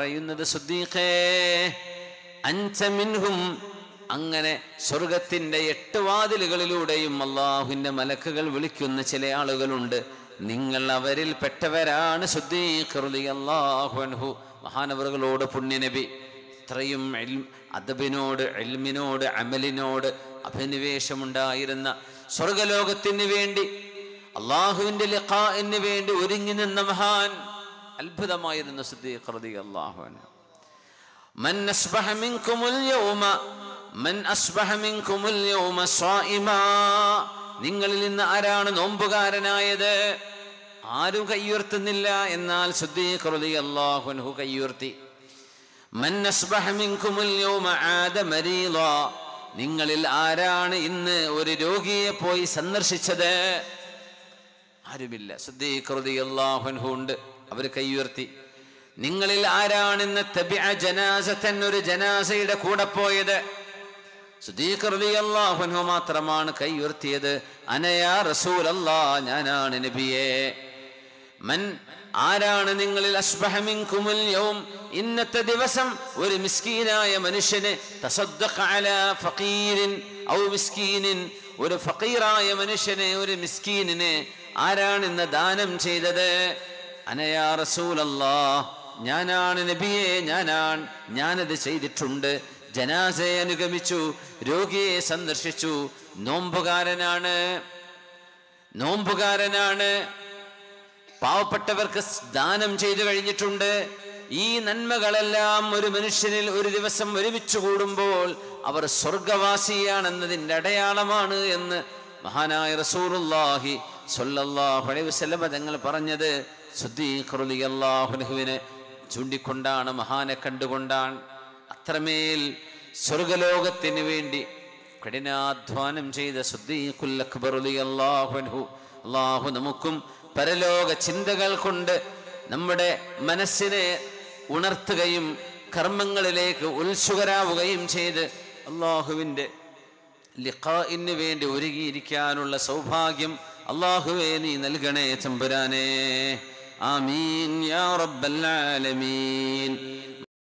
പറയുന്നത് സുദ്ദീഖേ അൻത മിൻഹും അങ്ങനെ സ്വർഗത്തിന്റെ എട്ട് വാതിലുകളിലൂടെയും അള്ളാഹുവിന്റെ മലക്കുകൾ വിളിക്കുന്ന ചില ആളുകളുണ്ട്. നിങ്ങൾ അവരിൽ പെട്ടവരാണ് മഹാനവറുകളോട് പുണ്യനബി. ഇത്രയും അദബിനോട് എൽമിനോട് അമലിനോട് അഭിനിവേശമുണ്ടായിരുന്ന സ്വർഗലോകത്തിന് വേണ്ടി അള്ളാഹുവിന്റെ ലിഖാഇന് വേണ്ടി ഒരുങ്ങി നിന്ന മഹാൻ അത്ഭുതമായിരുന്നു സിദ്ദീഖ് റളിയല്ലാഹു അൻഹു من أصبح منكم اليوم من أصبح منكم اليوم صائما നിങ്ങളിൽ നിന്ന് ആരാണ് നോമ്പുകാരനായത് ആരും കയ്യുയർത്തുന്നില്ല എന്നാൽ സുദ്ദീഖ് റളിയല്ലാഹു അൻഹു കയ്യുയർത്തി മൻ അസ്ബഹ മിൻകുമുൽ യൗമ ആദ മരീള നിങ്ങളിൽ ആരാണ് ഇന്ന് ഒരു രോഗിയെ പോയി സന്ദർശിച്ചത് ആരുമില്ല സുദ്ദീഖ് റളിയല്ലാഹു അൻഹു ഉണ്ട് അവർ കൈയുയർത്തി. നിങ്ങളിൽ ആരാണെന്ന് തബിഅ ജനാസത്തൻ ഒരു ജനാസയുടെ കൂടെ പോയത്? മാത്രമാണ് കൈയുയർത്തിയത്. അനയാ റസൂൽ അല്ലാ ഞാനാണ് നബിയേ. മൻ ആരാണ് നിങ്ങളിൽ അസ്ബഹ മിൻകുമുൽ യൗം? ഇന്നത്തെ ദിവസം ഒരു മിസ്കീനായ മനുഷ്യന് തസദ്ദഖ ഫഖീരിൻ ഔ മിസ്കീനിൻ. ഒരു ഫഖീറായ മനുഷ്യനെ ഒരു മിസ്കീനിനെ ആരാണ് ഇന്ന് ദാനം ചെയ്തത്? അനയാ ഞാനാണ് നബിയെ ഞാനാണ് ഞാനത് ചെയ്തിട്ടുണ്ട്. ജനാസയെ അനുഗമിച്ചു രോഗിയെ സന്ദർശിച്ചു. നോമ്പുകാരനാണ് നോമ്പുകാരനാണ്. പാവപ്പെട്ടവർക്ക് ദാനം ചെയ്തു കഴിഞ്ഞിട്ടുണ്ട്. ഈ നന്മകളെല്ലാം ഒരു മനുഷ്യനിൽ ഒരു ദിവസം ഒരുമിച്ച് കൂടുമ്പോൾ അവർ സ്വർഗവാസിയാണെന്നതിന്റെ അടയാളമാണ് എന്ന് മഹാനായ റസൂറുല്ലാഹി സ്വല്ലല്ലാഹു വസ്ലമ തങ്ങൾ പറഞ്ഞത് സുദ്ദീഖ് റളിയല്ലാഹു അൻഹുവിനെ ചൂണ്ടിക്കൊണ്ടാണ് മഹാനെ കണ്ടുകൊണ്ടാണ്. അത്രമേൽ സ്വർഗലോകത്തിന് വേണ്ടി കഠിനാധ്വാനം ചെയ്ത സുദ്ദീഖുൽ അള്ളാഹു നമുക്കും പരലോക ചിന്തകൾ കൊണ്ട് നമ്മുടെ മനസ്സിനെ ഉണർത്തുകയും കർമ്മങ്ങളിലേക്ക് ഉത്സുകരാവുകയും ചെയ്ത് അള്ളാഹുവിന്റെ ലിഖാഇന് വേണ്ടി ഒരുങ്ങിയിരിക്കാനുള്ള സൗഭാഗ്യം അള്ളാഹുവേ നീ നൽകണേ തമ്പുരാനേ ആമീൻ യാ റബ്ബൽ ആലമീൻ.